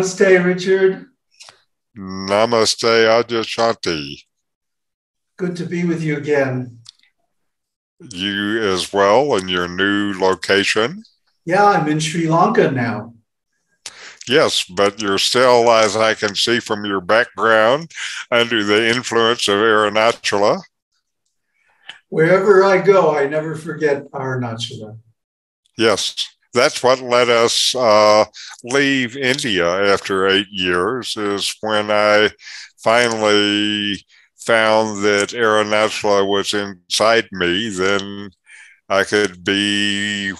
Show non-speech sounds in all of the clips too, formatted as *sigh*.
Namaste, Richard. Namaste Adyashanti. Good to be with you again. You as well in your new location. Yeah, I'm in Sri Lanka now. Yes, but you're still, as I can see from your background, under the influence of Arunachala. Wherever I go, I never forget Arunachala. Yes, that's what let us uh, leave India after eight years, is when I finally found that Arunachala was inside me, then I could be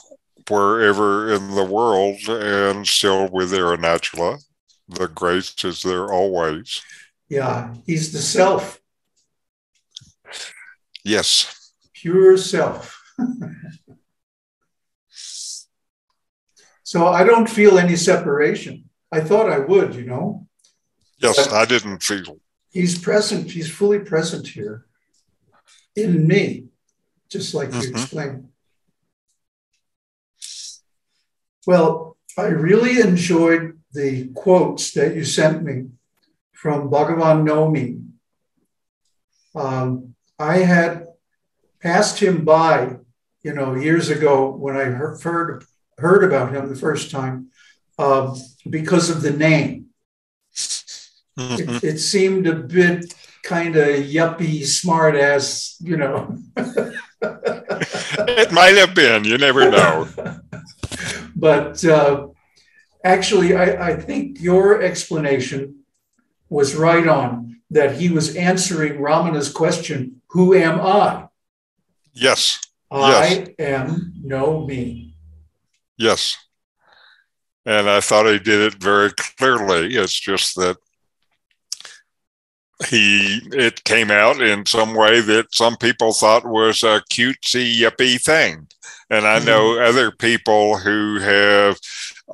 wherever in the world and still with Arunachala. The grace is there always. Yeah, he's the self, Yes. pure self. *laughs* so I don't feel any separation. I thought I would, you know. Yes, I didn't feel. He's present, he's fully present here in me, just like you Mhm. explained. Well, I really enjoyed the quotes that you sent me from Bhagavan Nome. Um, I had passed him by, you know, years ago when I heard heard, about him the first time um, because of the name. Mhm. It, it seemed a bit kind of yuppie, smart ass, you know. *laughs* it might have been. You never know. *laughs* but uh, actually, I, I think your explanation was right on that he was answering Ramana's question Who am I? Yes, I am no me. Yes. And I thought he did it very clearly. It's just that he it came out in some way that some people thought was a cutesy yippy thing. And I know other people who have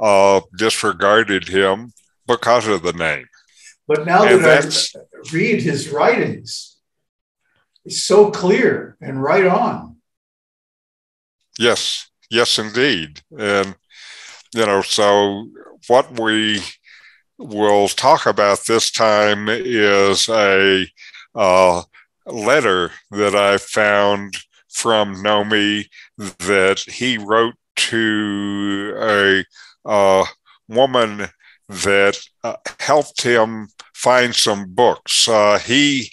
uh, disregarded him because of the name. But now And that I read his writings, it's so clear and right on. Yes, yes, indeed. And, you know, so what we will talk about this time is a uh, letter that I found from Nome that he wrote to a woman that uh, helped him find some books. Uh, he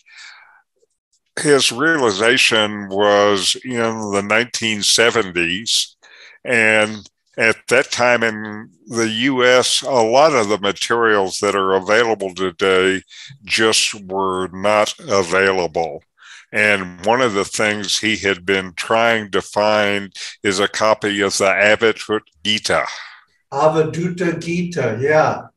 his realization was in the 1970s and at that time in the US, a lot of the materials that are available today just were not available. And one of the things he had been trying to find is a copy of the Avadhut Gita. Avadhuta Gita, yeah.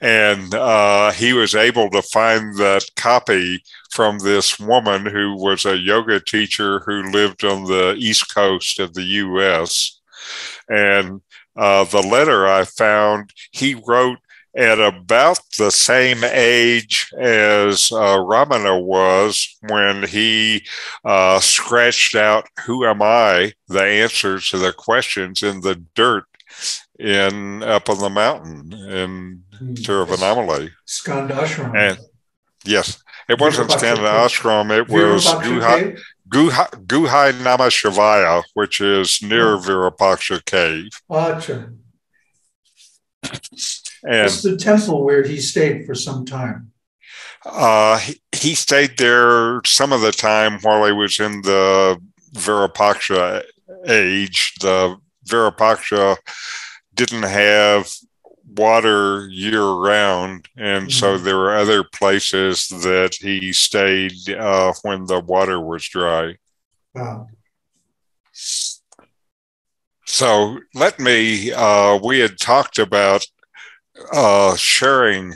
And uh, he was able to find that copy from this woman who was a yoga teacher who lived on the East Coast of the US. And uh, the letter I found, he wrote at about the same age as uh, Ramana was when he uh, scratched out, Who am I? the answers to the questions in the dirt in up on the mountain in Tiruvannamalai. Skandashram. And yes, it wasn't Virupaksha Skanda cave. Ashram, it was Virupaksha Guha, Guhai Nama Shivaya, which is near Virupaksha Cave. Acha. And It's the temple where he stayed for some time. uh, he, he stayed there some of the time while he was in the Virupaksha age. The Virupaksha didn't have water year round, and so Mhm. there were other places that he stayed uh, when the water was dry. Wow. So let me, uh, we had talked about uh, sharing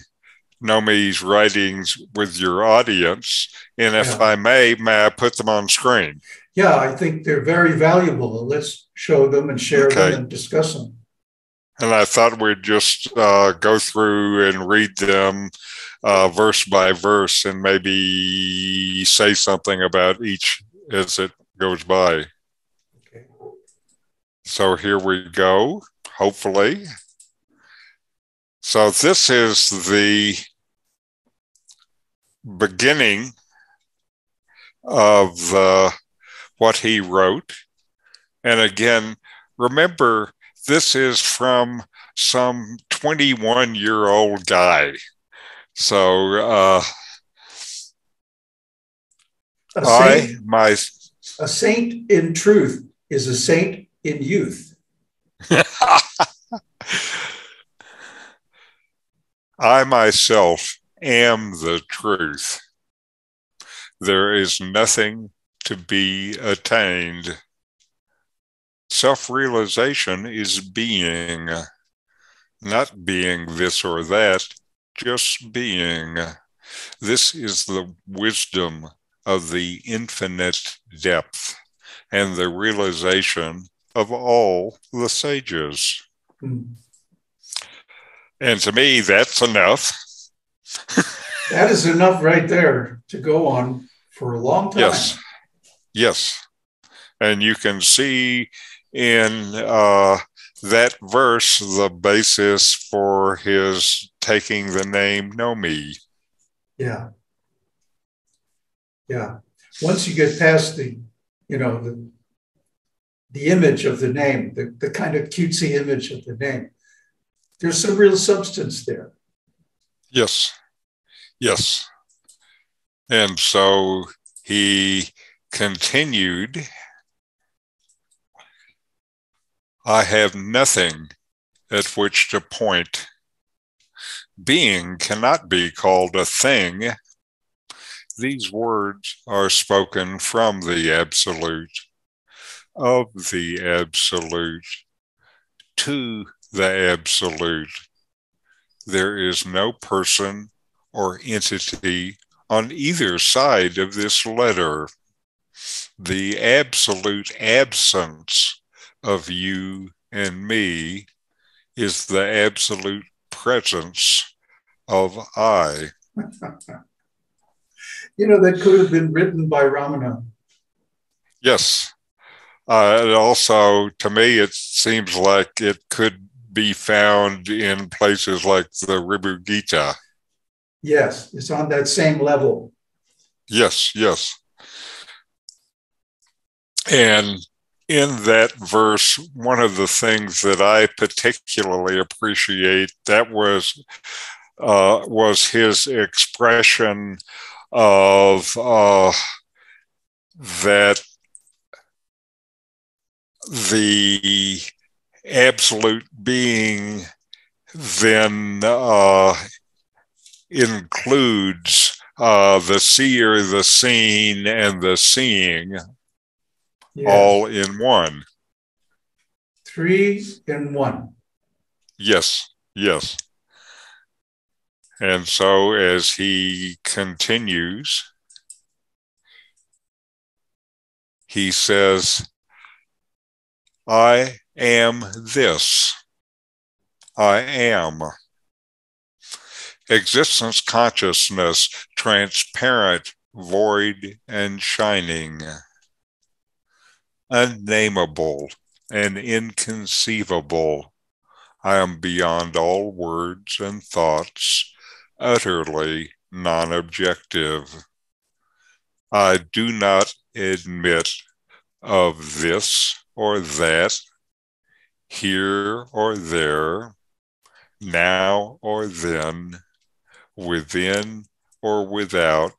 Nome's writings with your audience. And if Yeah. I may, may I put them on screen? Yeah, I think they're very valuable. Let's show them and share Okay. them and discuss them. And I thought we'd just uh, go through and read them uh, verse by verse and maybe say something about each as it goes by. Okay. So here we go, hopefully. So this is the beginning of uh, what he wrote. And again, remember, this is from some 21 year old guy. So uh, A I, saint, my, a saint in truth is a saint in youth. *laughs* I myself am the truth. There is nothing to be attained. Self realization is being, not being this or that, just being. This is the wisdom of the infinite depth and the realization of all the sages. Hmm. And to me, that's enough. *laughs* That is enough right there to go on for a long time. Yes. Yes. And you can see in uh, that verse the basis for his taking the name Nome. Yeah. Yeah. Once you get past the, you know, the the image of the name, the, the kind of cutesy image of the name, there's some real substance there. Yes. Yes. And so he continued I have nothing at which to point. Being cannot be called a thing. These words are spoken from the Absolute, of the Absolute, to the Absolute. There is no person or entity on either side of this letter. The absolute absence of you and me is the absolute presence of I. *laughs* You know, that could have been written by Ramana. Yes. Uh, and also, to me, it seems like it could be found in places like the Ribhu Gita. Yes, it's on that same level. Yes, yes. And in that verse, one of the things that I particularly appreciate that was uh, was his expression of uh, that the absolute being then uh, includes uh, the seer, the seen, and the seeing Yes. all in one. Three in one. Yes, yes. And so as he continues, he says, I am this. I am. Existence consciousness, transparent, void, and shining. Unnameable and inconceivable. I am beyond all words and thoughts, utterly non objective. I do not admit of this or that, here or there, now or then, within or without,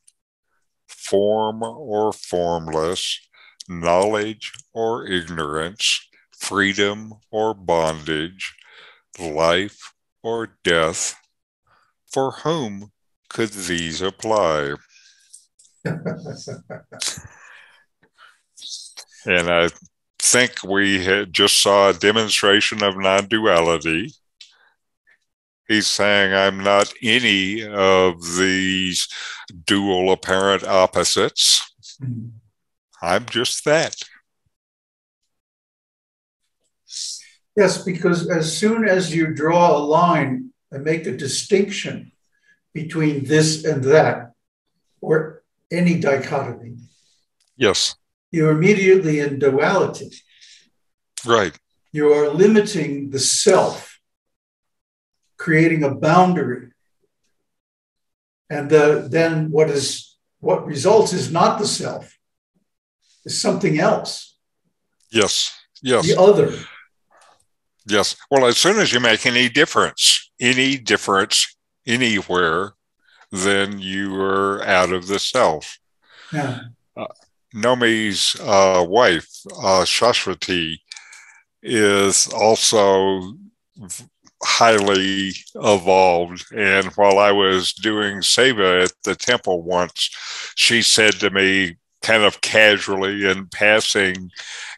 form or formless, knowledge or ignorance, freedom or bondage, life or death. For whom could these apply? *laughs* And I think we had just saw a demonstration of non duality. He's saying, I'm not any of these dual apparent opposites. Mm-hmm. I'm just that. Yes, because as soon as you draw a line and make a distinction between this and that, or any dichotomy, Yes. you're immediately in duality. Right. You are limiting the self, creating a boundary. And the, then what is what results is not the self, is something else, Yes. Yes. the other. Yes. Well, as soon as you make any difference, any difference anywhere, then you are out of the self. Yeah. Nome's uh, wife, uh, Shashwati, is also highly evolved. And while I was doing seva at the temple once, she said to me, kind of casually in passing,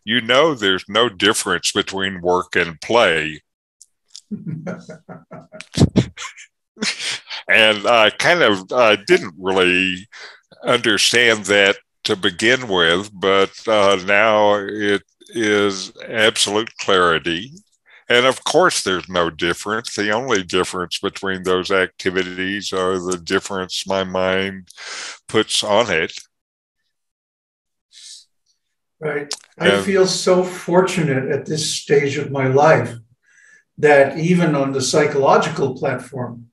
You know, there's no difference between work and play. *laughs* and I kind of uh, didn't really understand that to begin with, but uh, now it is absolute clarity. And of course, there's no difference. The only difference between those activities are the difference my mind puts on it. Right. I feel so fortunate at this stage of my life that even on the psychological platform,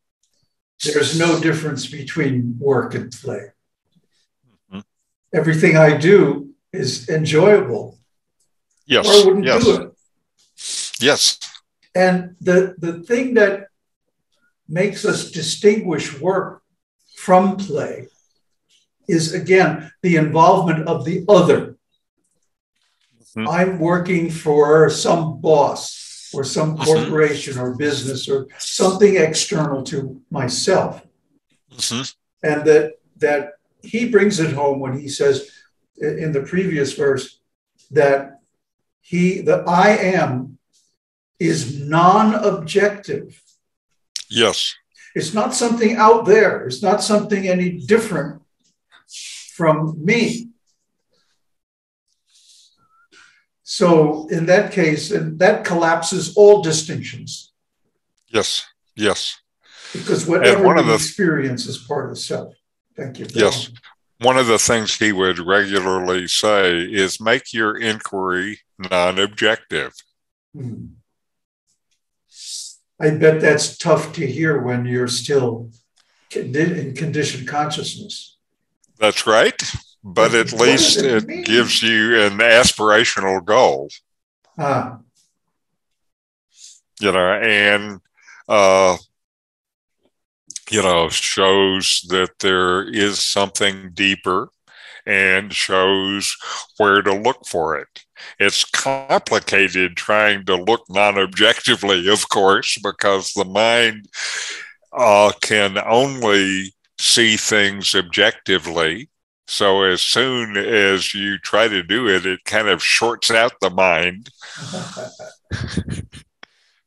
there's no difference between work and play. Mhm. Everything I do is enjoyable, Yes. or I wouldn't yes. do it. Yes. And the, the thing that makes us distinguish work from play is again the involvement of the other. Mhm. I'm working for some boss or some corporation or business or something external to myself. Mhm. And that that he brings it home when he says in the previous verse that he the I am is non-objective. Yes. It's not something out there. It's not something any different from me. So in that case, and that collapses all distinctions Yes. Yes. because whatever one of we the- experience is part of the self. Thank you. Yes. One of the things he would regularly say is make your inquiry non objective. Hmm. I bet that's tough to hear when you're still in conditioned consciousness. That's right. But at What least it it gives you an aspirational goal, Ah, you know, and, uh, you know, shows that there is something deeper and shows where to look for it. It's complicated trying to look non objectively, of course, because the mind uh, can only see things objectively. So as soon as you try to do it, it kind of shorts out the mind.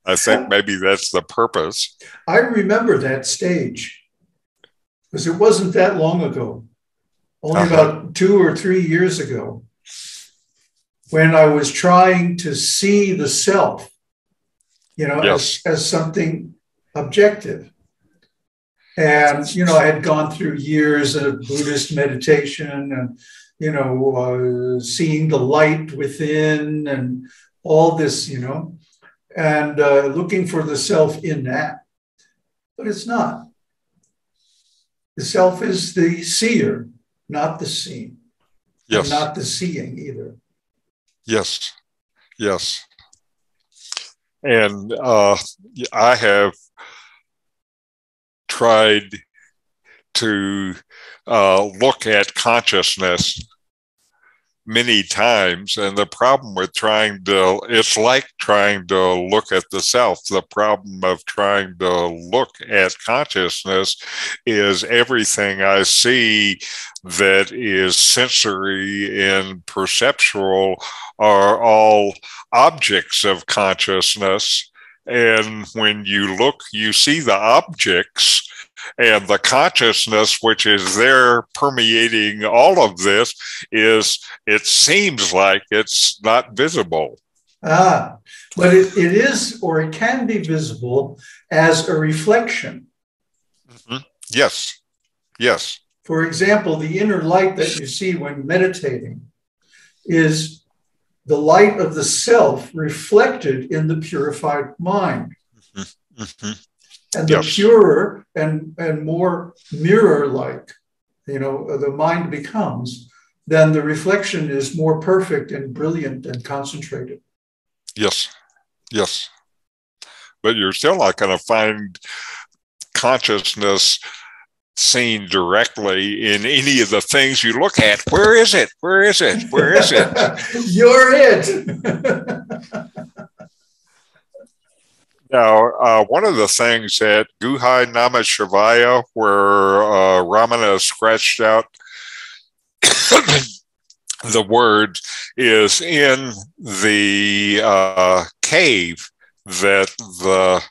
I think maybe that's the purpose. I remember that stage because it wasn't that long ago, only Uh-huh. about two or three years ago, when I was trying to see the self, you know, Yes. as, as something objective. And, you know, I had gone through years of Buddhist meditation and, you know, uh, seeing the light within and all this, you know, and uh, looking for the self in that. But it's not. The self is the seer, not the seen, and Yes. not the seeing either. Yes, yes. And uh, I have tried to uh, look at consciousness many times. And the problem with trying to, it's like trying to look at the self. The problem of trying to look at consciousness is everything I see that is sensory and perceptual are all objects of consciousness. And when you look, you see the objects and the consciousness, which is there permeating all of this, is it seems like it's not visible. Ah, but it, it is or it can be visible as a reflection. Yes. Yes. For example, the inner light that you see when meditating is the light of the self reflected in the purified mind. hmm And the Yes. purer and, and more mirror like, you know, the mind becomes, then the reflection is more perfect and brilliant and concentrated. Yes. Yes. But you're still not going to find consciousness seen directly in any of the things you look at. Where is it? Where is it? Where is it? *laughs* You're it. *laughs* Now, uh, one of the things at Guhai Namah Shivaya, where uh, Ramana scratched out *coughs* the word, is in the uh, cave that the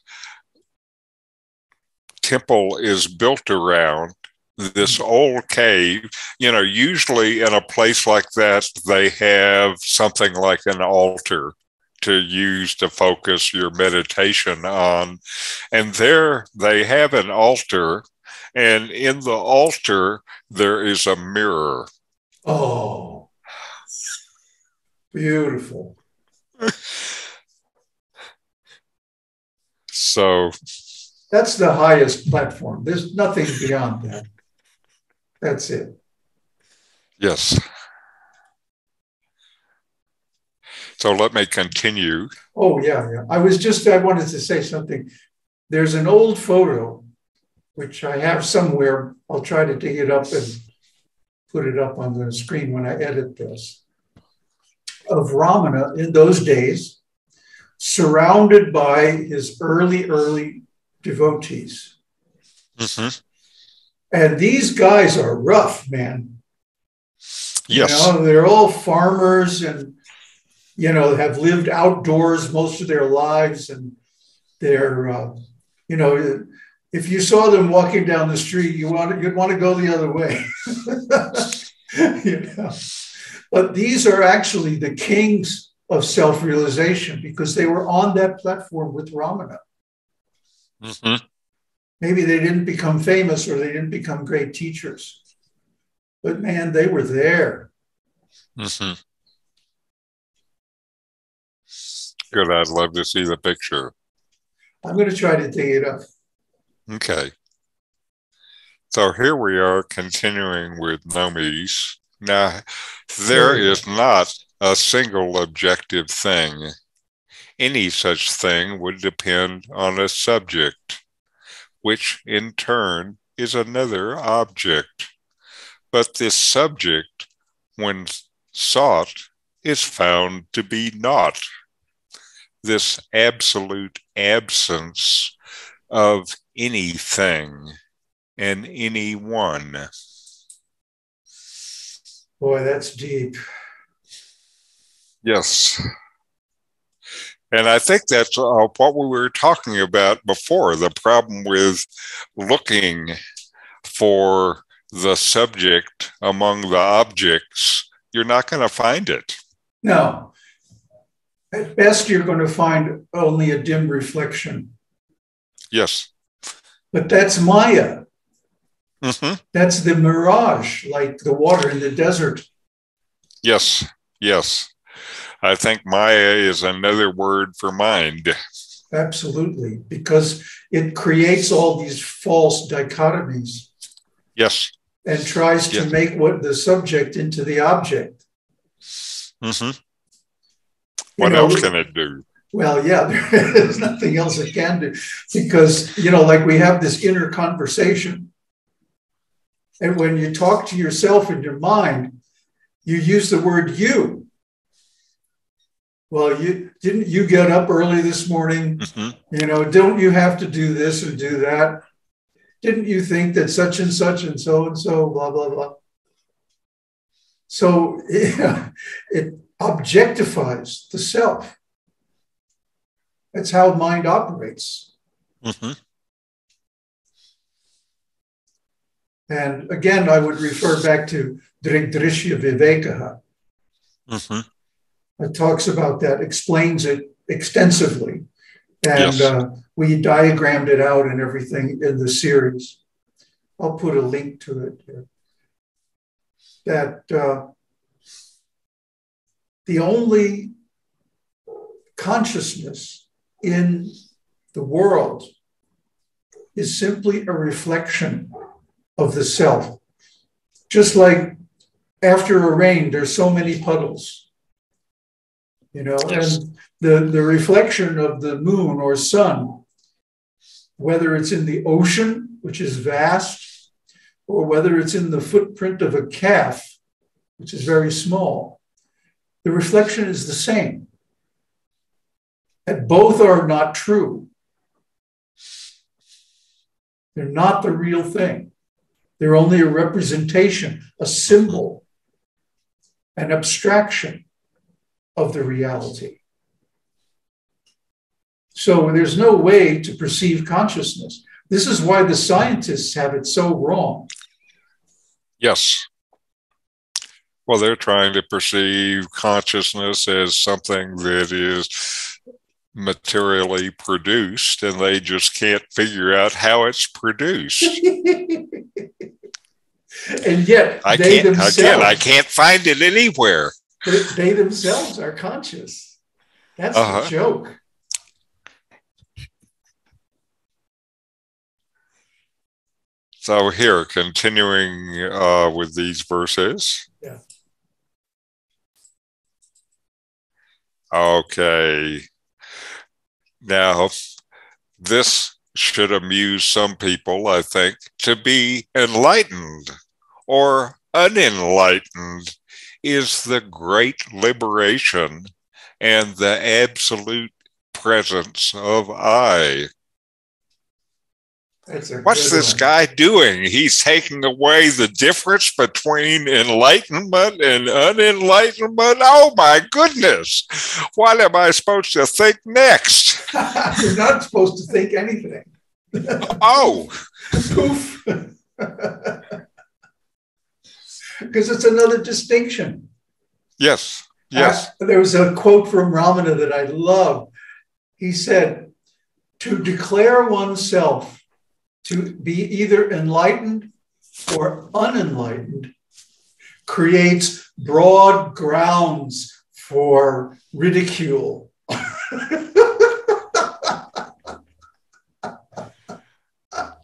temple is built around. This mm. old cave, you know, usually in a place like that, they have something like an altar to use to focus your meditation on. And there they have an altar, and in the altar, there is a mirror. oh, beautiful. *laughs* So, That's the highest platform. There's nothing beyond that. That's it. yes. So let me continue. Oh, yeah, yeah. I was just, I wanted to say something. There's an old photo, which I have somewhere. I'll try to dig it up and put it up on the screen when I edit this, of Ramana in those days, surrounded by his early, early devotees. Mhm. And these guys are rough, man. Yes. You know, they're all farmers and, you know, have lived outdoors most of their lives. And they're, uh, you know, if you saw them walking down the street, you want you'd want to go the other way. *laughs* you know? But these are actually the kings of self-realization because they were on that platform with Ramana. Mhm. Maybe they didn't become famous or they didn't become great teachers. But man, they were there. Mhm. Good. I'd love to see the picture. I'm going to try to dig it up. Okay. So here we are continuing with Nome's. Now, there is not a single objective thing. Any such thing would depend on a subject, which in turn is another object. But this subject, when sought, is found to be not. This absolute absence of anything and anyone. Boy, that's deep. Yes. And I think that's uh, what we were talking about before the problem with looking for the subject among the objects. You're not going to find it. No. At best, you're going to find only a dim reflection. Yes. But that's Maya. hmm That's the mirage, like the water in the desert. Yes. Yes. I think Maya is another word for mind. Absolutely. Because it creates all these false dichotomies Yes. and tries to Yeah. make what the subject into the object. Mm-hmm. You What know, else can it do? Well, yeah, *laughs* there's nothing else it can do because, you know, like we have this inner conversation. And when you talk to yourself in your mind, you use the word you. Well, you didn't you get up early this morning? hmm You know, don't you have to do this and do that? Didn't you think that such and such and so and so, blah, blah, blah? So yeah, *laughs* it objectifies the self. That's how mind operates. hmm And again, I would refer back to Drigdrishya Vivekaha. hmm uh, talks about that, explains it extensively. And Yes. uh, we diagrammed it out and everything in the series. I'll put a link to it here. That uh, the only consciousness in the world is simply a reflection of the self. Just like after a rain, there's so many puddles. You know, Yes. and the, the reflection of the moon or sun, whether it's in the ocean, which is vast, or whether it's in the footprint of a calf, which is very small, the reflection is the same. That both are not true. They're not the real thing. They're only a representation, a symbol, an abstraction of the reality. So there's no way to perceive consciousness. This is why the scientists have it so wrong. Yes. Well, they're trying to perceive consciousness as something that is materially produced, and they just can't figure out how it's produced. *laughs* and yet I they can't, themselves, again, I can't find it anywhere. They, they themselves are conscious. That's Uh-huh. the joke. So, here, continuing uh, with these verses. Yeah. Okay. Now, this should amuse some people, I think, to be enlightened or unenlightened is the great liberation and the absolute presence of I. What's this one. guy doing? He's taking away the difference between enlightenment and unenlightenment. Oh my goodness. What am I supposed to think next? *laughs* You're not supposed to think anything. Oh, *laughs* Poof. *laughs* Because it's another distinction. yes, yes. Uh, there was a quote from Ramana that I love. He said, To declare oneself to be either enlightened or unenlightened creates broad grounds for ridicule.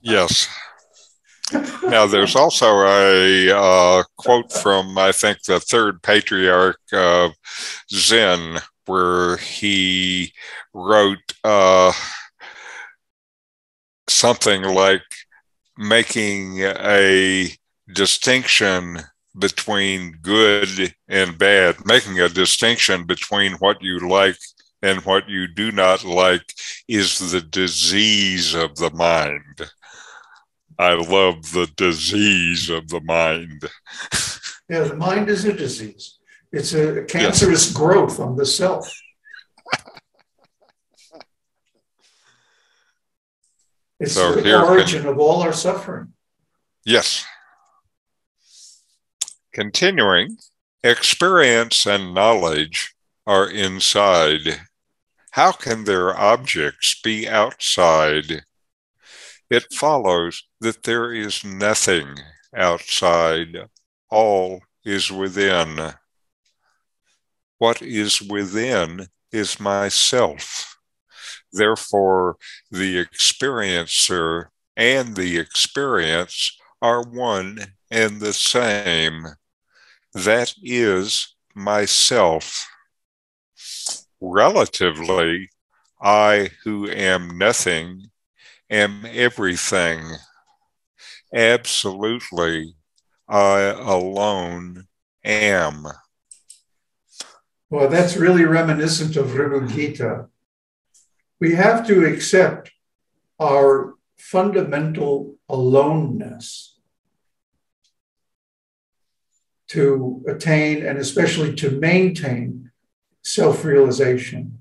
Yes. Now, there's also a uh, quote from, I think, the third patriarch of Zen, where he wrote uh, something like making a distinction between good and bad, making a distinction between what you like and what you do not like is the disease of the mind. I love the disease of the mind. *laughs* Yeah, the mind is a disease. It's a cancerous growth on the self. *laughs* It's So the here can- origin of all our suffering. Yes. Continuing, experience and knowledge are inside. How can their objects be outside? It follows that there is nothing outside, all is within. What is within is myself. Therefore, the experiencer and the experience are one and the same. That is myself. Relatively, I who am nothing am everything. Absolutely, I alone am. Well, that's really reminiscent of Ribhu Gita. We have to accept our fundamental aloneness to attain and especially to maintain self realization.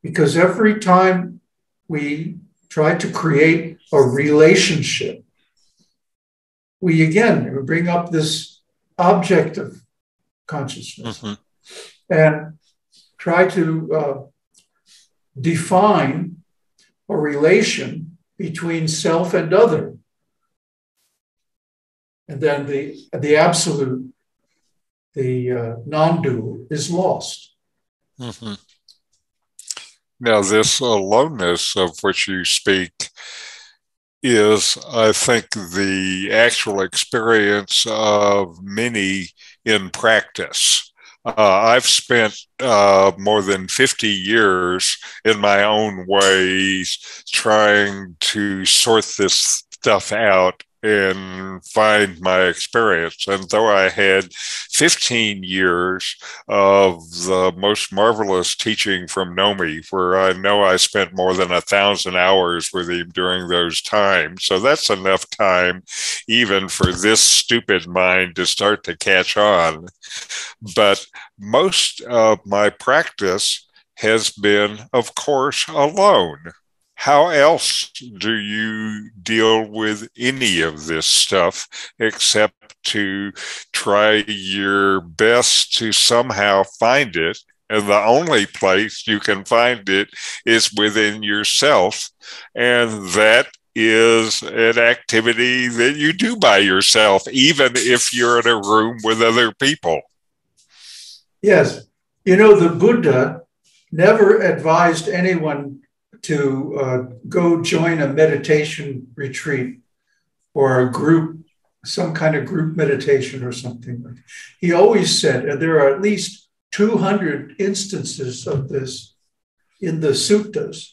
Because every time we try to create a relationship, we again we bring up this object of consciousness. Mhm. and try to uh, define a relation between self and other. And then the, the absolute, the uh, non dual, is lost. Mm-hmm. Now, this aloneness of which you speak is, I think, the actual experience of many in practice. Uh, I've spent uh, more than 50 years in my own ways trying to sort this stuff out and find my experience. And though I had 15 years of the most marvelous teaching from Nome, where I know I spent more than a thousand hours with him during those times. So that's enough time even for this stupid mind to start to catch on. But most of my practice has been, of course, alone how else do you deal with any of this stuff except to try your best to somehow find it? And the only place you can find it is within yourself. And that is an activity that you do by yourself, even if you're in a room with other people. Yes. You know, the Buddha never advised anyone to uh, go join a meditation retreat or a group, some kind of group meditation or something. He always said, and there are at least 200 instances of this in the suttas.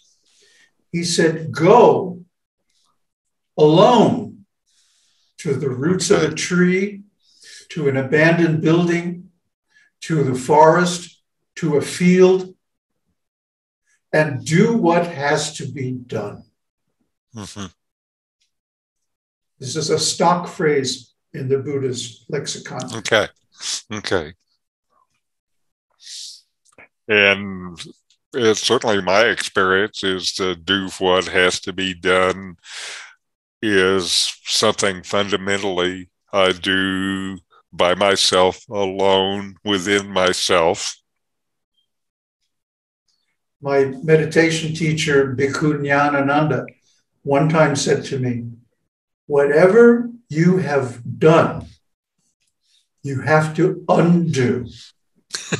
He said, go alone to the roots of a tree, to an abandoned building, to the forest, to a field, and do what has to be done. Mm-hmm. This is a stock phrase in the Buddha's lexicon. Okay. Okay. And it's certainly my experience is to do what has to be done is something fundamentally I do by myself alone within myself my meditation teacher, Bhikkhu Nyanananda, one time said to me, Whatever you have done, you have to undo. *laughs*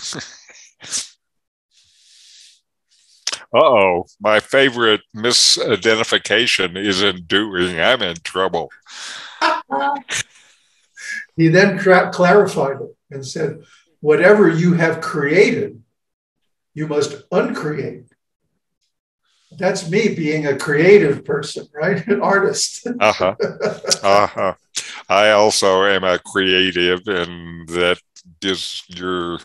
oh, my favorite misidentification is in doing. I'm in trouble. *laughs* he then clarified it and said, Whatever you have created, you must uncreate. That's me being a creative person, right? *laughs* An artist. uh-huh. Uh-huh. I also am a creative, and that is you're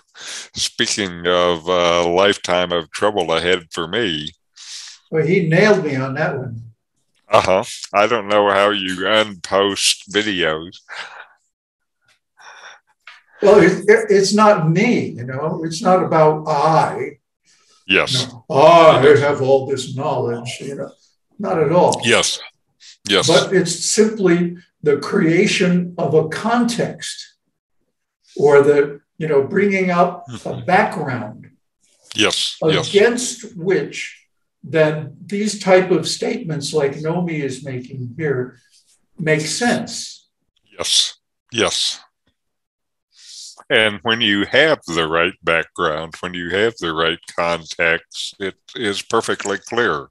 speaking of a lifetime of trouble ahead for me. Well, he nailed me on that one. Uh huh. I don't know how you unpost videos. Well, it's not me, you know. It's not about I. Yes. You know, I have all this knowledge, you know. Not at all. Yes. Yes. But it's simply the creation of a context or the, you know, bringing up a mm-hmm. background. Yes. Against yes. which then these type of statements like Nome is making here make sense. Yes. Yes. And when you have the right background, when you have the right context, it is perfectly clear.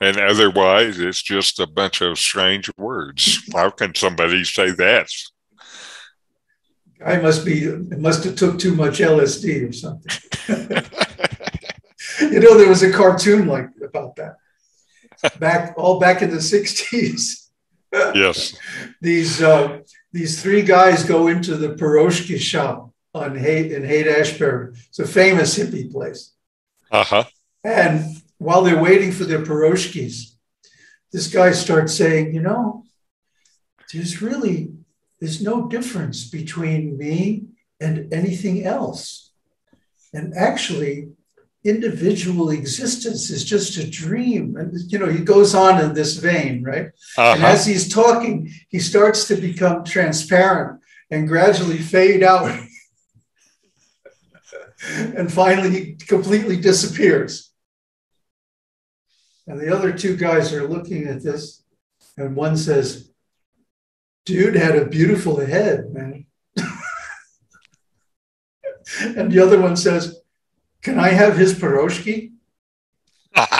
And otherwise, it's just a bunch of strange words. How can somebody say that? I must be must have took too much LSD or something. *laughs* you know, there was a cartoon like about that back all back in the '60s. yes. *laughs* These uh, these three guys go into the Piroshki shop on in Haight Ashbury. It's a famous hippie place. Uh-huh. And while they're waiting for their Piroshkis, this guy starts saying, you know, there's really there's no difference between me and anything else. And actually, individual existence is just a dream. And, you know, he goes on in this vein, right? Uh-huh. And as he's talking, he starts to become transparent and gradually fade out. *laughs* and finally he completely disappears. And the other two guys are looking at this, and one says, Dude had a beautiful head, man. *laughs* and the other one says, Can I have his pierogi? *laughs* I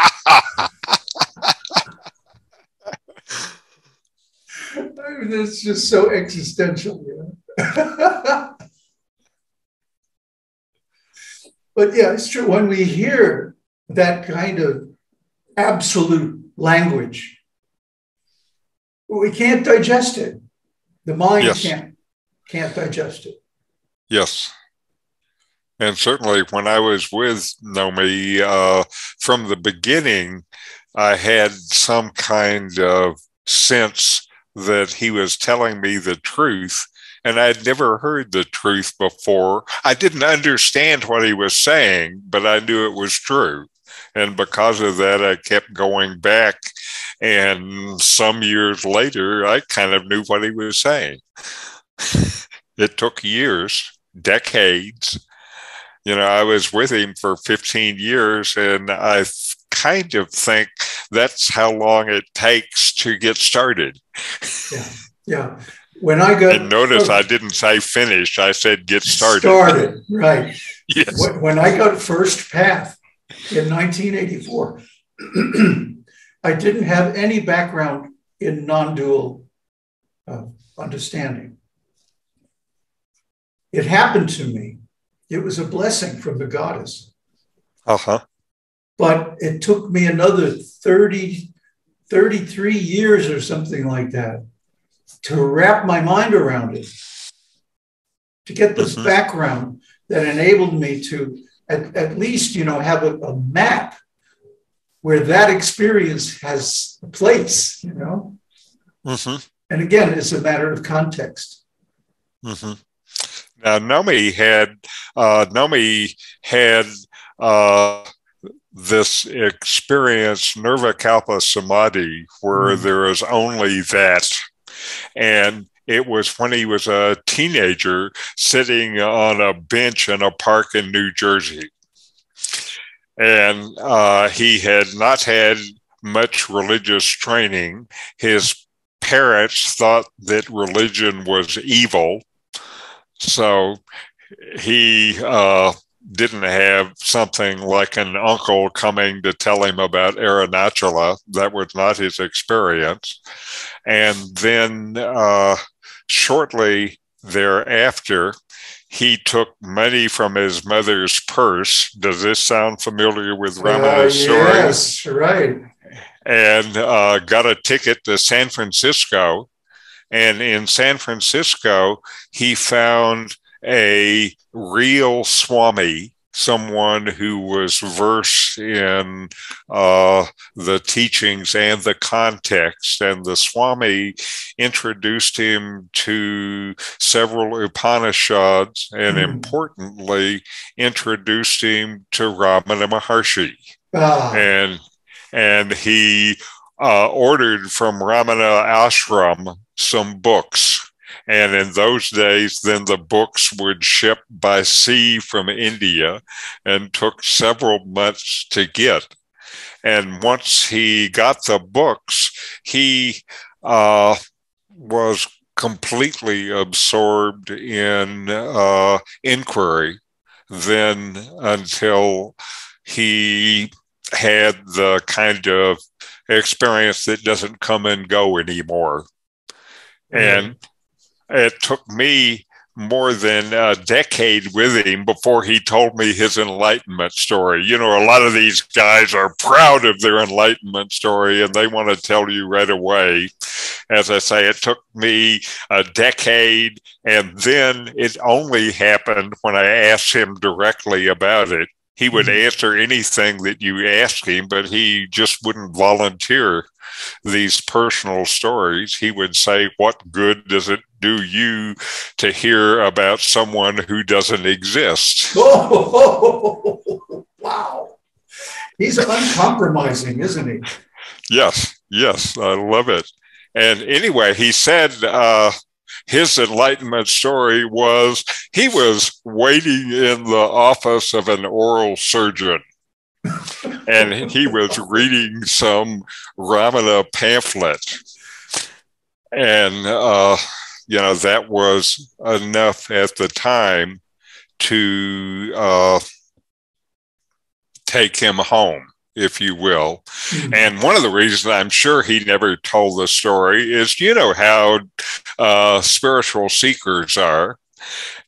mean, it's just so existential, you know. *laughs* but yeah, it's true. When we hear that kind of absolute language, we can't digest it. The mind Yes. can't can't digest it. Yes. And certainly when I was with Nome, uh, from the beginning, I had some kind of sense that he was telling me the truth. And I'd never heard the truth before. I didn't understand what he was saying, but I knew it was true. And because of that, I kept going back. And some years later, I kind of knew what he was saying. *laughs* it took years, decades. You know, I was with him for 15 years, and I kind of think that's how long it takes to get started. Yeah. Yeah. When I got And notice I didn't say finish, I said get started. started, right. *laughs* Yes. When, I got First Path in 1984, *clears throat* I didn't have any background in non dual uh, understanding. It happened to me. It was a blessing from the goddess, Uh huh. but it took me another 30, 33 years or something like that to wrap my mind around it, to get this Mhm. background that enabled me to at, at least, you know, have a, a map where that experience has a place, you know? Mm-hmm. And again, it's a matter of context. hmm Now, Nome had uh, Nome had uh, this experience, Nirvikalpa Samadhi, where Mhm. there is only that, and it was when he was a teenager sitting on a bench in a park in New Jersey, and uh, he had not had much religious training. His parents thought that religion was evil so he uh, didn't have something like an uncle coming to tell him about Arunachala. That was not his experience. And then uh, shortly thereafter, he took money from his mother's purse. Does this sound familiar with Ramana's Uh, story? yes, right. and uh, got a ticket to San Francisco. And in San Francisco, he found a real Swami, someone who was versed in uh, the teachings and the context. And the Swami introduced him to several Upanishads and, Hmm. importantly, introduced him to Ramana Maharshi Ah, and and he uh, ordered from Ramana Ashram some books. And in those days, then the books would ship by sea from India and took several months to get. And once he got the books, he uh, was completely absorbed in uh, inquiry then until he had the kind of experience that doesn't come and go anymore. And it took me more than a decade with him before he told me his enlightenment story. You know, a lot of these guys are proud of their enlightenment story and they want to tell you right away. As I say, it took me a decade, and then it only happened when I asked him directly about it. He would Mhm. answer anything that you asked him, but he just wouldn't volunteer these personal stories. He would say, What good does it do you to hear about someone who doesn't exist? Oh, *laughs* wow. He's uncompromising, isn't he? Yes, yes, I love it. And anyway, he said, uh, his enlightenment story was he was waiting in the office of an oral surgeon. and he was reading some Ramana pamphlet. And, uh, you know, that was enough at the time to uh, take him home if you will. Mm-hmm. And one of the reasons I'm sure he never told the story is you know how uh, spiritual seekers are.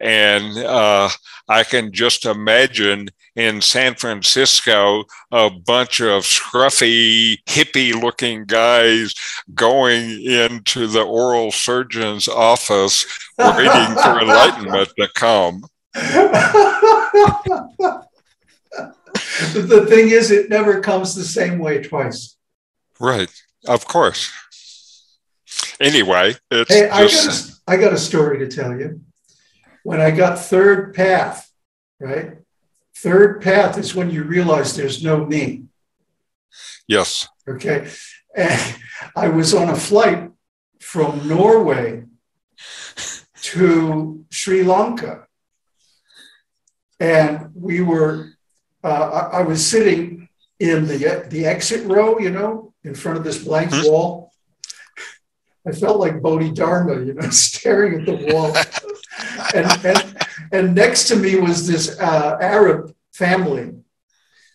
And uh, I can just imagine in San Francisco a bunch of scruffy, hippie looking guys going into the oral surgeon's office waiting for *laughs* enlightenment to come. *laughs* the thing is, it never comes the same way twice. Right. Of course. Anyway, it's hey, I, got a, I got a story to tell you. When I got third path, right? Third path is when you realize there's no me. Yes. Okay. And I was on a flight from Norway to Sri Lanka. And we were uh, I, I, was sitting in the the exit row, you know, in front of this blank hmm? wall. I felt like Bodhidharma, you know, *laughs* staring at the wall. and, and, and next to me was this uh, Arab family,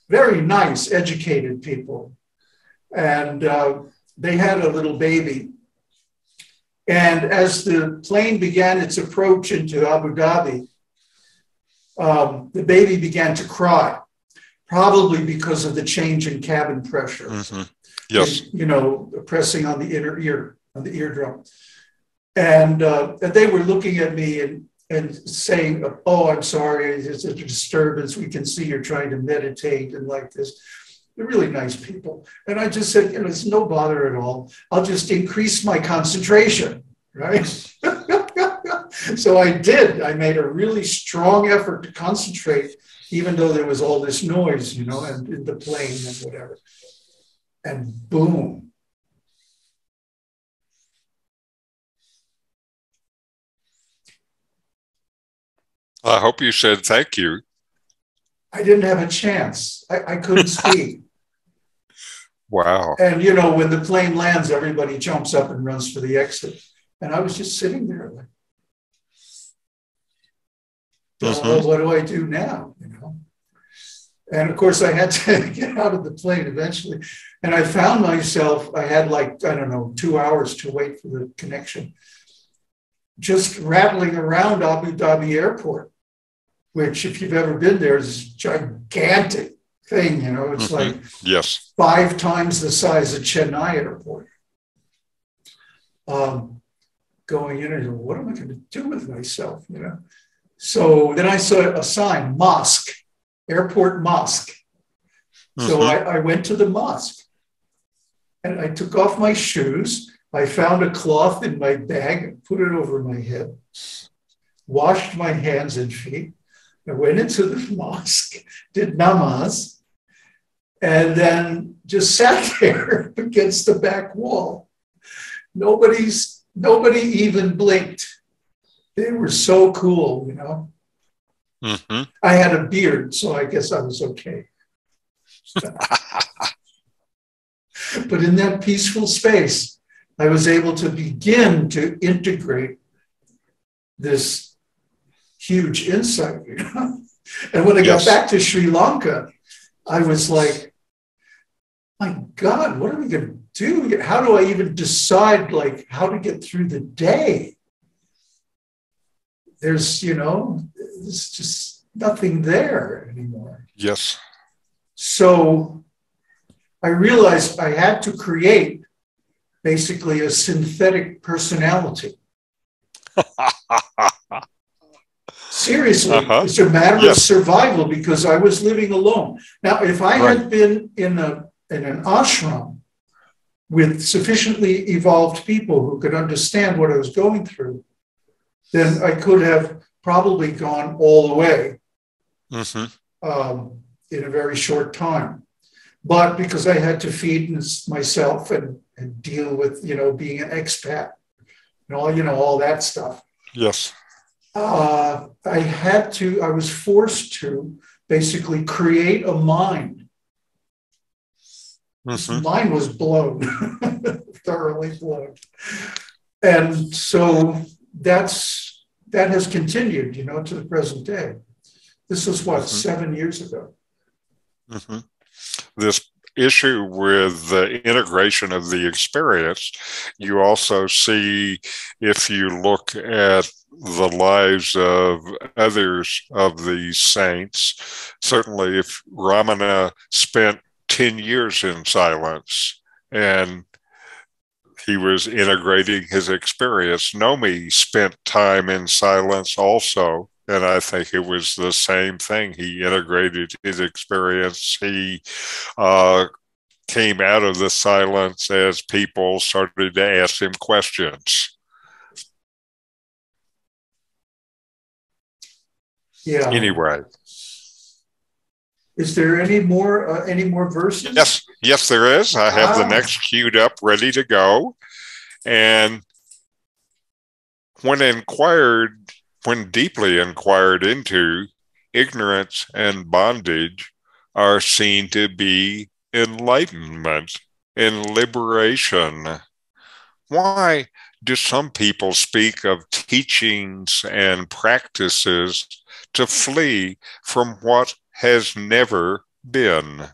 very nice, educated people. And uh, they had a little baby. And as the plane began its approach into Abu Dhabi, um, the baby began to cry probably because of the change in cabin pressure. Mm-hmm. Yes. And, you know, pressing on the inner ear, on the eardrum. And, uh, and they were looking at me and, and saying, Oh, I'm sorry, it's a disturbance. We can see you're trying to meditate and like this. They're really nice people. And I just said, you know, it's no bother at all. I'll just increase my concentration, right? *laughs* so I did. I made a really strong effort to concentrate even though there was all this noise, you know, and in the plane and whatever. And boom. I hope you said thank you. I didn't have a chance. I, I couldn't *laughs* speak. Wow. And you know, when the plane lands, everybody jumps up and runs for the exit. And I was just sitting there like, mm-hmm. what do I do now? And of course, I had to *laughs* get out of the plane eventually. And I found myself, I had like, I don't know, two hours to wait for the connection, just rattling around Abu Dhabi airport, which, if you've ever been there, is a gigantic thing. You know, it's mm-hmm. like yes, five times the size of Chennai airport. Um, going in and what am I going to do with myself? You know, so then I saw a sign, mosque, airport mosque. Mm-hmm. So I, I went to the mosque and I took off my shoes. I found a cloth in my bag and put it over my head, washed my hands and feet. I went into the *laughs* mosque, did namaz, and then just *laughs* sat there against the back wall. Nobody's nobody even blinked they were so cool, you know. Mm-hmm. I had a beard, so I guess I was okay. *laughs* but in that peaceful space, I was able to begin to integrate this huge insight. You *laughs* know? And when I yes. got back to Sri Lanka, I was like, my God, what are we going to do? How do I even decide like how to get through the day? there's, you know, there's just nothing there anymore. Yes. So I realized I had to create basically a synthetic personality. *laughs* Seriously, uh-huh. it's a matter yes. of survival because I was living alone. Now, if I right. had been in a in an ashram with sufficiently evolved people who could understand what I was going through, then I could have probably gone all the way mm-hmm. um, in a very short time. But because I had to feed myself and, and deal with, you know, being an expat and all you know all that stuff. Yes. Uh, I had to. I was forced to basically create a mind. Mhm. Mine was blown, *laughs* thoroughly blown, and so that's that has continued, you know, to the present day. This was what Mhm. seven years ago. Mhm. This issue with the integration of the experience, you also see if you look at the lives of others of these saints. Certainly, if Ramana spent 10 years in silence and he was integrating his experience, Nome spent time in silence also. And I think it was the same thing. He integrated his experience. He uh, came out of the silence as people started to ask him questions. Yeah. Anyway, Is there any more uh, any more verses? yes, yes, there is. I have the Ah. next queued up, ready to go. And when inquired, when deeply inquired into, ignorance and bondage are seen to be enlightenment and liberation. Why do some people speak of teachings and practices to flee from what has never been?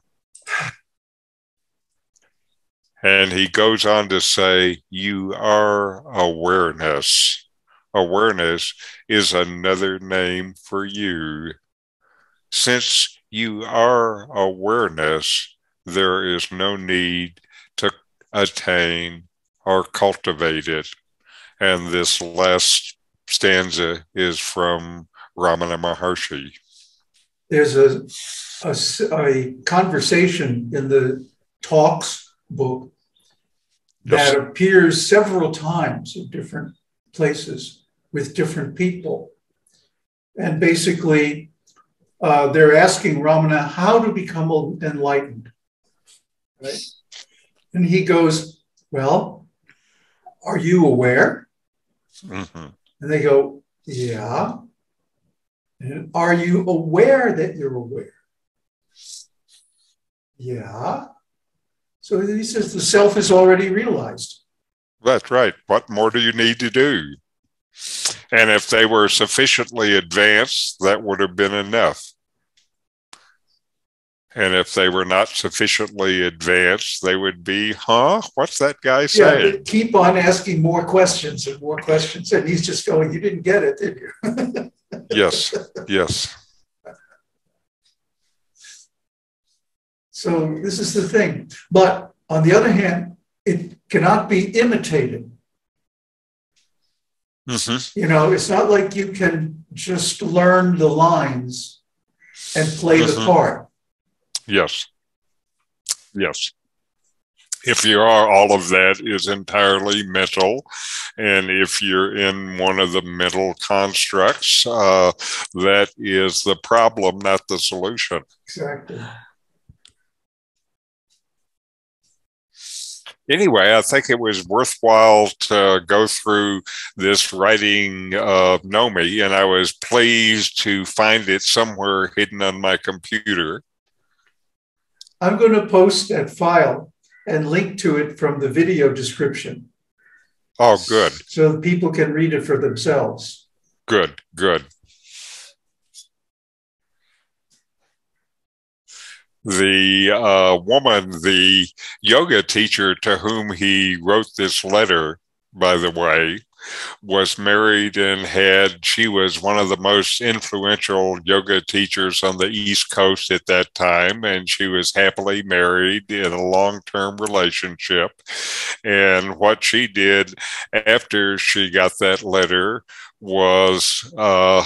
And he goes on to say, You are awareness. Awareness is another name for you. Since you are awareness, there is no need to attain or cultivate it. And this last stanza is from Ramana Maharshi. There's a a conversation in the talks book Yes. that appears several times in different places with different people. And basically, uh, they're asking Ramana how to become enlightened. Right? And he goes, Well, are you aware? Mhm. And they go, Yeah. And are you aware that you're aware? Yeah. So he says the self is already realized. That's right. What more do you need to do? And if they were sufficiently advanced, that would have been enough. And if they were not sufficiently advanced, they would be, huh? What's that guy saying? but keep on asking more questions and more questions. And he's just going, You didn't get it, did you? *laughs* Yes, yes. So this is the thing. But on the other hand, it cannot be imitated. Mhm. You know, it's not like you can just learn the lines and play the Mhm. part. Yes. Yes. If you are, all of that is entirely mental. And if you're in one of the mental constructs, uh, that is the problem, not the solution. Exactly. Anyway, I think it was worthwhile to go through this writing of Nome, and I was pleased to find it somewhere hidden on my computer. I'm going to post that file and link to it from the video description Oh, good, so people can read it for themselves. good, good. The uh, woman, the yoga teacher to whom he wrote this letter, by the way, was married and had, she was one of the most influential yoga teachers on the East Coast at that time. And she was happily married in a long term relationship. And what she did after she got that letter was uh,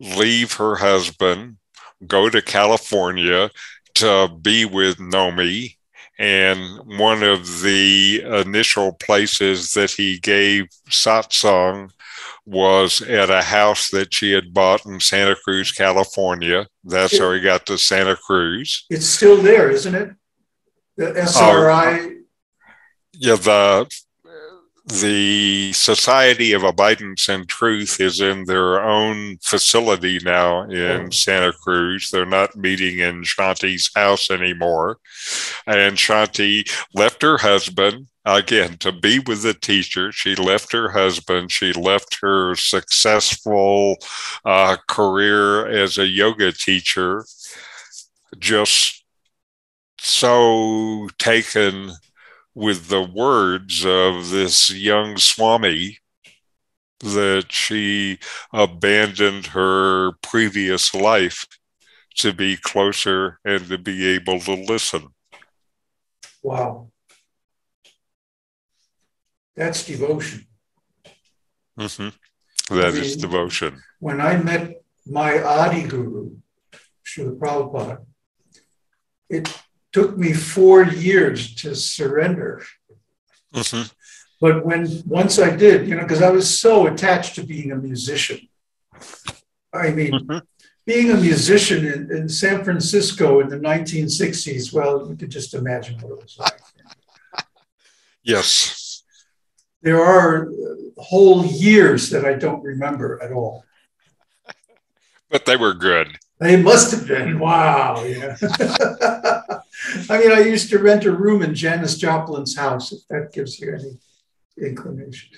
leave her husband, go to California to be with Nome. And one of the initial places that he gave satsang was at a house that she had bought in Santa Cruz, California. That's how he got to Santa Cruz. It's still there, isn't it? The oh, SRI. Yeah, the the Society of Abidance and Truth is in their own facility now in Oh. Santa Cruz. They're not meeting in Shanti's house anymore. And Shanti left her husband again to be with the teacher. She left her husband. She left her successful uh, career as a yoga teacher, just so taken with the words of this young Swami that she abandoned her previous life to be closer and to be able to listen. Wow. That's devotion. Mhm. That I is devotion. When I met my Adi Guru, Srila Prabhupada, it took me four years to surrender. Mhm. But when once I did, you know, because I was so attached to being a musician. I mean, Mhm. being a musician in, in San Francisco in the 1960s, well, you could just imagine what it was like. Yes. There are uh, whole years that I don't remember at all. But they were good. They must have been. Wow. Yeah. *laughs* I mean, I used to rent a room in Janis Joplin's house, if that gives you any inclination,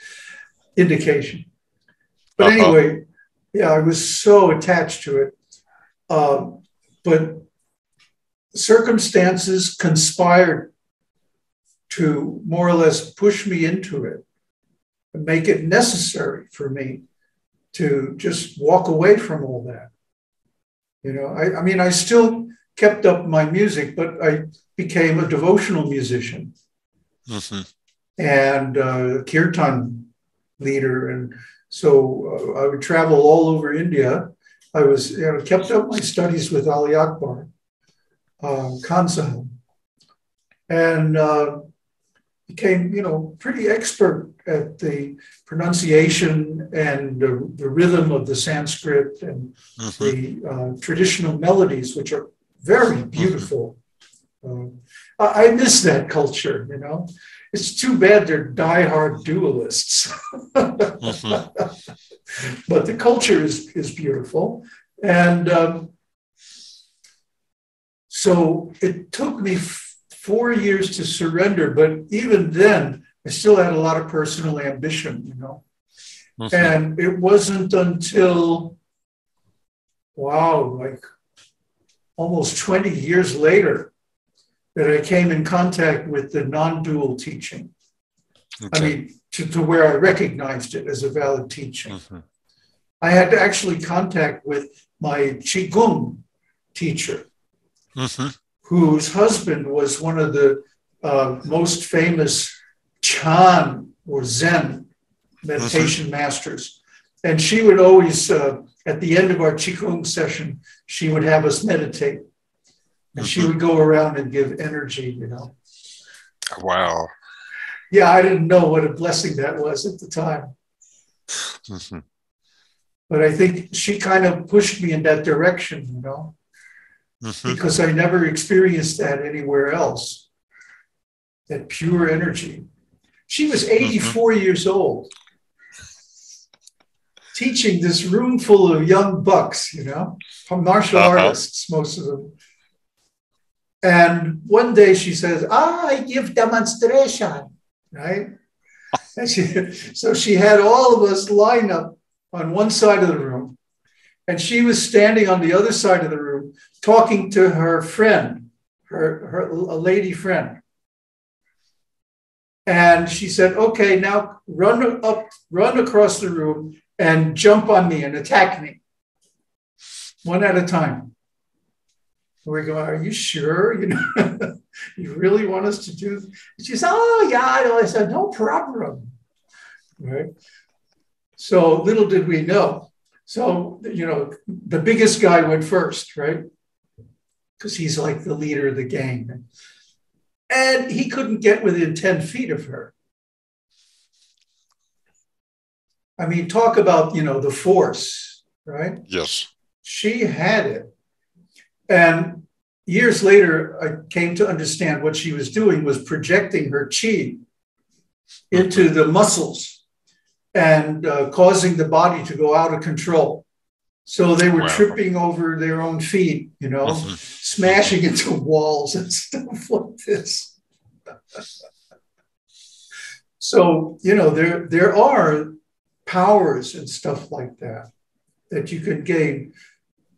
indication. But Uh-huh. anyway, yeah, I was so attached to it. Um, but circumstances conspired to more or less push me into it and make it necessary for me to just walk away from all that. You know, I, I mean, I still kept up my music, but I became a devotional musician Mhm. and uh, kirtan leader, and so uh, I would travel all over India. I was you know, kept up my studies with Ali Akbar, uh, Khan and uh, became you know pretty expert at the pronunciation and the, the rhythm of the Sanskrit and Mhm. the uh, traditional melodies, which are very beautiful. Uh, I, I miss that culture, you know. It's too bad they're diehard dualists, Mhm. *laughs* but the culture is, is beautiful. And um, so it took me f- four years to surrender, but even then, I still had a lot of personal ambition, you know. Mhm. And it wasn't until, wow, like almost 20 years later that I came in contact with the non dual teaching. I mean, to, to where I recognized it as a valid teaching. Mhm. I had to actually contact with my Qigong teacher, Mhm. whose husband was one of the uh, most famous Chan or Zen meditation masters. And she would always, uh, at the end of our Qigong session, she would have us meditate. And she would go around and give energy, you know. Wow. Yeah, I didn't know what a blessing that was at the time. Mhm. But I think she kind of pushed me in that direction, you know, Mhm. because I never experienced that anywhere else. That pure energy. She was 84 years old, teaching this room full of young bucks, you know, martial Uh-huh. artists, most of them. And one day she says, "Ah, I give demonstration, right? And she, *laughs* so she had all of us line up on one side of the room, and she was standing on the other side of the room talking to her friend, her, her a lady friend. And she said, "Okay, now run up, run across the room and jump on me and attack me, one at a time." We go, "Are you sure? You know, *laughs* you really want us to do?" She said, "Oh yeah." I. I said, "No problem." Right. So little did we know. So you know, the biggest guy went first, right? Because he's like the leader of the gang, and he couldn't get within ten feet of her. I mean, talk about you know the force, right? Yes. She had it. And years later, I came to understand what she was doing was projecting her chi into the muscles and uh, causing the body to go out of control. So they were Wow. tripping over their own feet, you know, Mhm. smashing into walls and *laughs* stuff like this. *laughs* so, you know, there there are powers and stuff like that that you can gain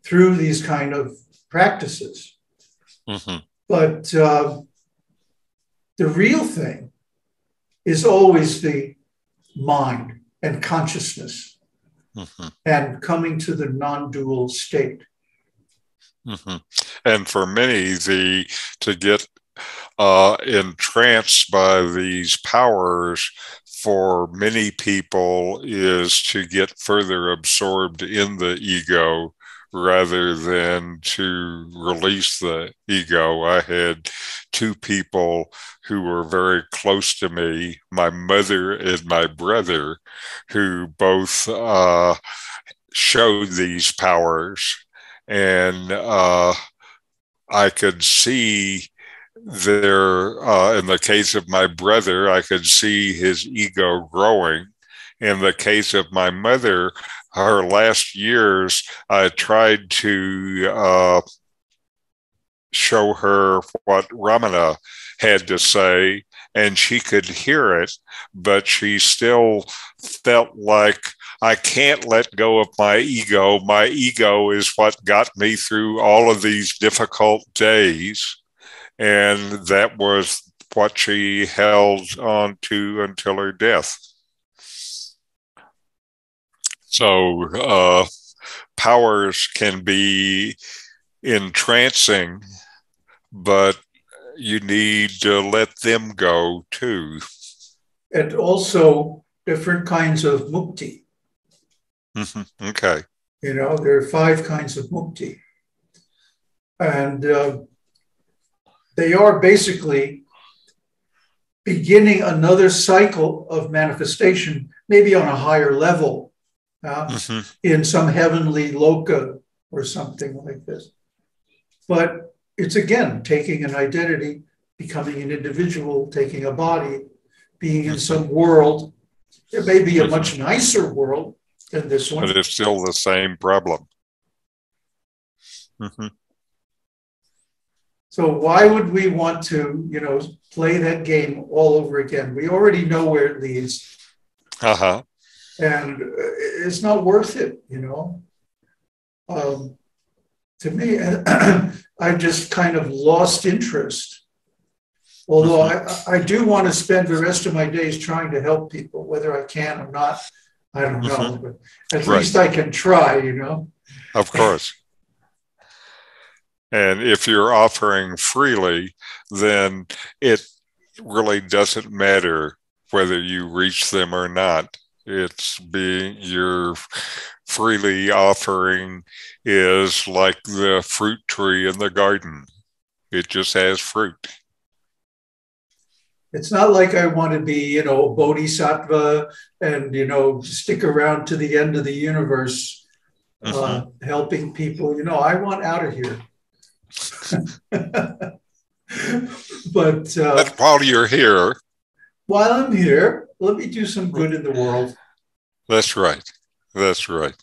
through these kind of practices. Mhm. But uh, the real thing is always the mind and consciousness Mhm. and coming to the non dual state. Mhm. And for many, the to get uh, entranced by these powers for many people is to get further absorbed in the ego rather than to release the ego. I had two people who were very close to me, my mother and my brother, who both uh, showed these powers and uh, I could see there, uh, in the case of my brother, I could see his ego growing. In the case of my mother, her last years, I tried to uh, show her what Ramana had to say, and she could hear it, but she still felt like I can't let go of my ego. My ego is what got me through all of these difficult days. And that was what she held on to until her death. So, uh, powers can be entrancing, but you need to let them go too. And also different kinds of mukti. Mhm. Okay. You know, there are five kinds of mukti. And uh, they are basically beginning another cycle of manifestation, maybe on a higher level, uh, Mhm. in some heavenly loka or something like this. But it's again taking an identity, becoming an individual, taking a body, being in some world. It may be a much nicer world than this one. But it's still the same problem. Mhm. So why would we want to, you know, play that game all over again? We already know where it leads, Uh-huh. and uh, it's not worth it, you know. Um, to me, *clears throat* I've just kind of lost interest. Although I, I do want to spend the rest of my days trying to help people, whether I can or not, I don't know. But at Right. least I can try, you know. Of course. And if you're offering freely, then it really doesn't matter whether you reach them or not. It's being you're freely offering is like the fruit tree in the garden. It just has fruit. It's not like I want to be, you know, a bodhisattva and, you know, stick around to the end of the universe uh, helping people. You know, I want out of here. *laughs* but uh, But while you're here, while I'm here, let me do some good in the world. that's right. That's right.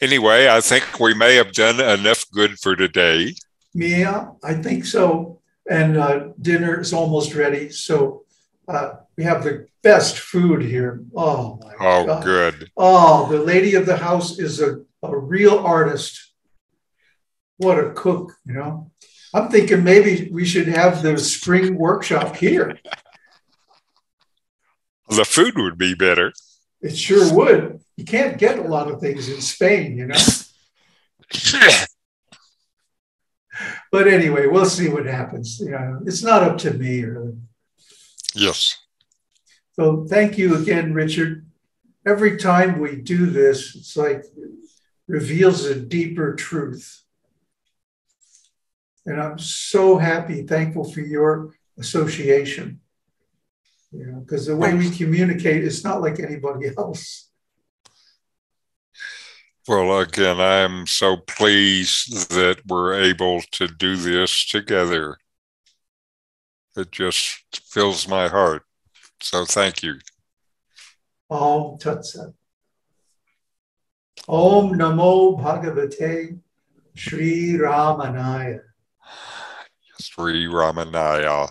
Anyway, I think we may have done enough good for today. Mia, I think so. And uh, dinner is almost ready. So uh, we have the best food here. Oh, my Oh, God. good. Oh, the lady of the house is a, a real artist. What a cook, you know. I'm thinking maybe we should have the spring workshop here. The food would be better. It sure would. You can't get a lot of things in Spain, you know. *laughs* But anyway, we'll see what happens. You know, it's not up to me really. yes. So thank you again, Richard. Every time we do this, it's like reveals a deeper truth. And I'm so happy, thankful for your association. You know, because the way we communicate is not like anybody else. Well, again, I'm so pleased that we're able to do this together. It just fills my heart. So thank you. Om Tat Sat. Om Namo Bhagavate Sri Ramanaya. Sri Ramanaya.